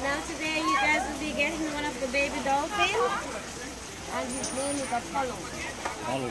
Now today you guys will be getting one of the baby dolphins. And his name is Apollo. Follow.